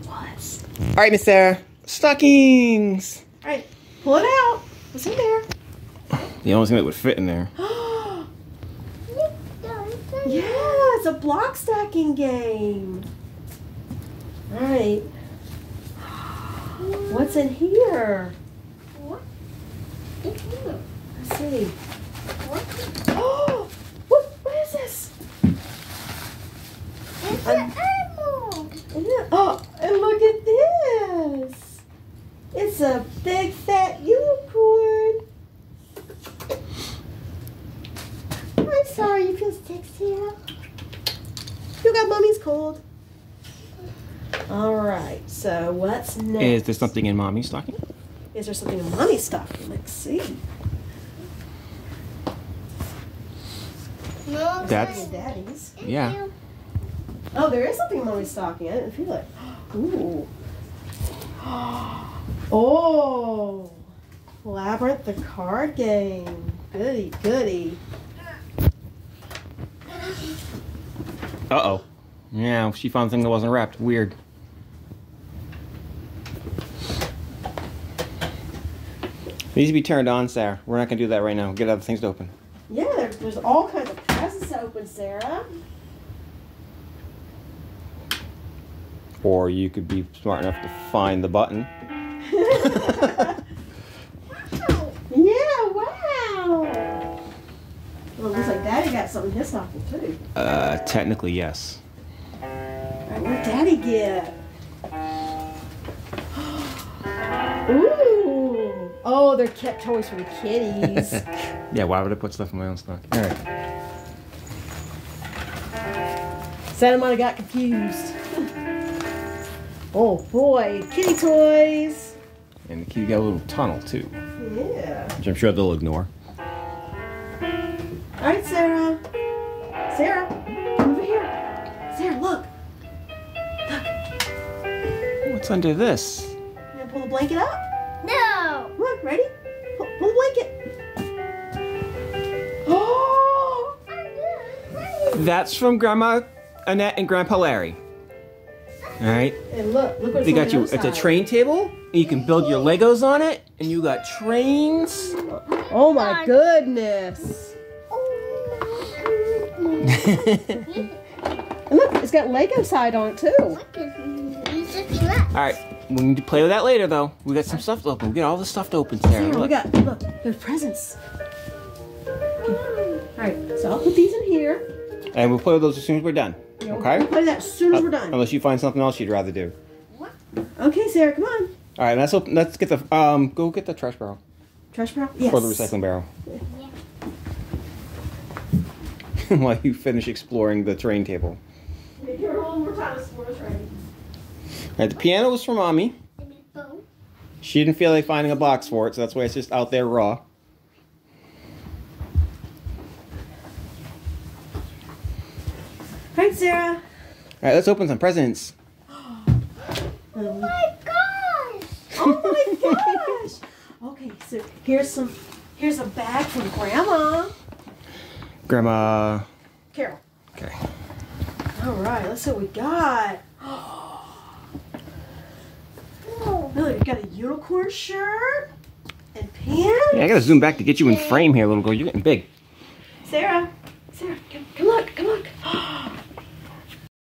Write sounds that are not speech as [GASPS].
it was. All right, Miss Sarah. Stockings. All right, pull it out. What's in there? The only thing that would fit in there. [GASPS] yeah, it's a block stacking game. All right. What's in here? Let's see. [GASPS] Oh, what, what is this? It's an animal. Isn't it- Oh, and look at this. It's a big fat unicorn. I'm sorry you feel sick, Sarah. You got mommy's cold. All right, so what's next? Is there something in mommy's stocking? Is there something in mommy's stocking? Let's see. No, That's- daddy's. Yeah. Oh, there is something in stocking. I didn't feel it. [GASPS] Ooh. [GASPS] Oh. Labyrinth the card game. Goody, goody. Uh oh. Yeah, she found something that wasn't wrapped. Weird. These to be turned on, Sarah. We're not gonna do that right now. Get other things to open. Yeah, there's all kinds of presents to open, Sarah. Or you could be smart enough to find the button. wow. [LAUGHS] Yeah, wow. Well, it looks like Daddy got something in his stocking too. Uh, technically, yes. All right, what did Daddy get? [GASPS] Ooh. Oh, they're kept toys for the kitties. [LAUGHS] yeah, why would I put stuff in my own stocking? All right. Santa might have got confused. Oh boy, kitty toys. And the key got a little tunnel too, Yeah. which I'm sure they'll ignore. All right, Sarah. Sarah, come over here. Sarah, look. Look. What's under this? You gonna pull the blanket up? No. Come on, ready? Pull, pull the blanket. [GASPS] Oh! That's from Grandma Annette and Grandpa Larry. All right. And look, look what's They got you. other It's a train table. And you can build your Legos on it, and you got trains. Oh my goodness. [LAUGHS] And look, it's got Lego side on it too. All right, we need to play with that later, though. We got some stuff to open. We got all the stuff to open, Sarah. Here, we Look. got, look, there's presents. All right, so I'll put these in here. And we'll play with those as soon as we're done. We'll Okay. play that as soon as we're Uh, done. Unless you find something else you'd rather do. What? Okay, Sarah, come on. All right, let's open. Let's get the um. Go get the trash barrel Trash barrel? Yes. or the recycling barrel. [LAUGHS] While you finish exploring the train table. Give her one more time before it's ready. All right, the piano was for mommy. She didn't feel like finding a box for it, so that's why it's just out there raw. Right, Sarah. All right, let's open some presents. Um, [GASPS] my gosh. oh my [LAUGHS] gosh. Okay, so here's some. Here's a bag from Grandma. Grandma. Carol. Okay. All right, let's see what we got. No. Look, we got a unicorn shirt and pants. Yeah, I gotta zoom back to get you in frame here, little girl. You're getting big. Sarah, Sarah, come, come look, come look. [GASPS]